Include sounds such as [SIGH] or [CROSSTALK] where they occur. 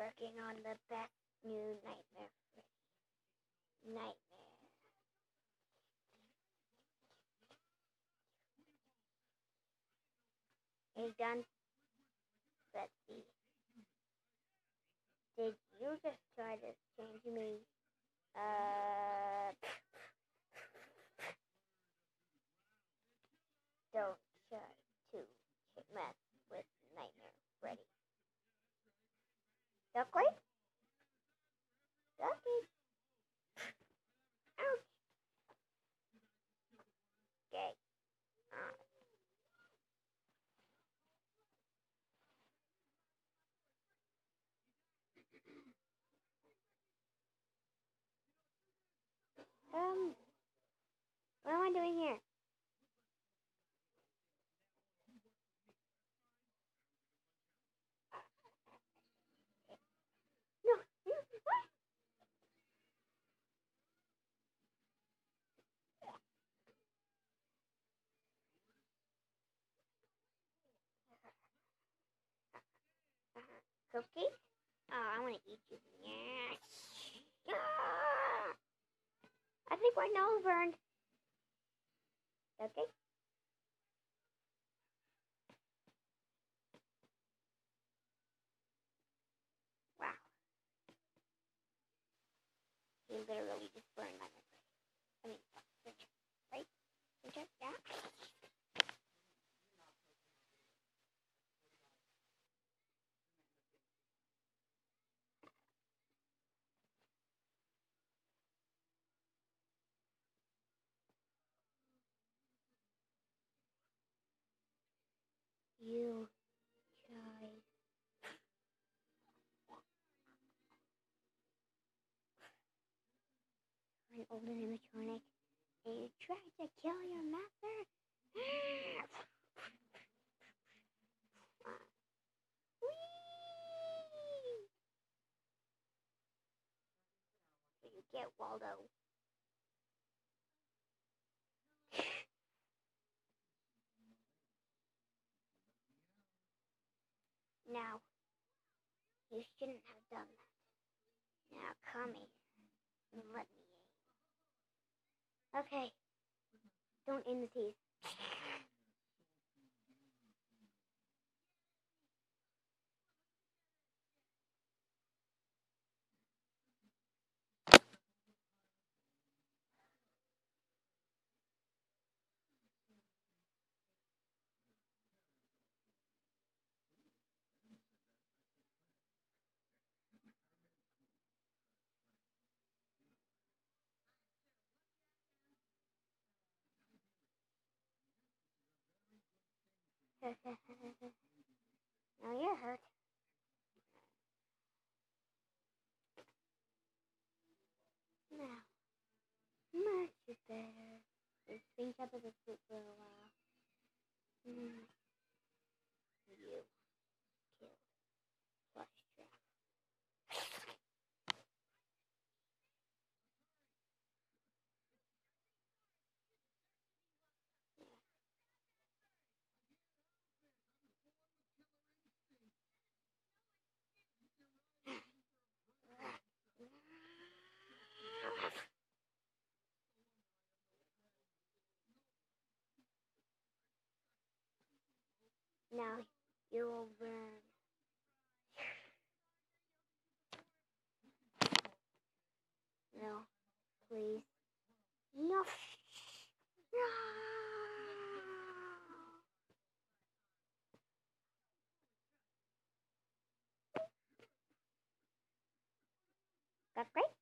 working on the best new Nightmare Freddy. Nightmare. Hey, done. Let's see. Did you just try to change me? Uh. Don't try to mess with Nightmare Freddy. Duckling? Ducky? Ouch. Okay. Uh, um, what am I doing here? No, no, what? Cookie? Oh, I want to eat you. Yes. Yeah. Ah. I think my nose burned. Okay. Wow. You literally just burned You tried. An old animatronic. And you tried to kill your master? Whee! You get Waldo. Now, you shouldn't have done that. Now come here and let me in. Okay. Don't aim the teeth. [LAUGHS] now [LAUGHS] you're hurt. Now, much better. It's been up as a for a while. Mm. Now you will burn. No, please. No. No. That's great.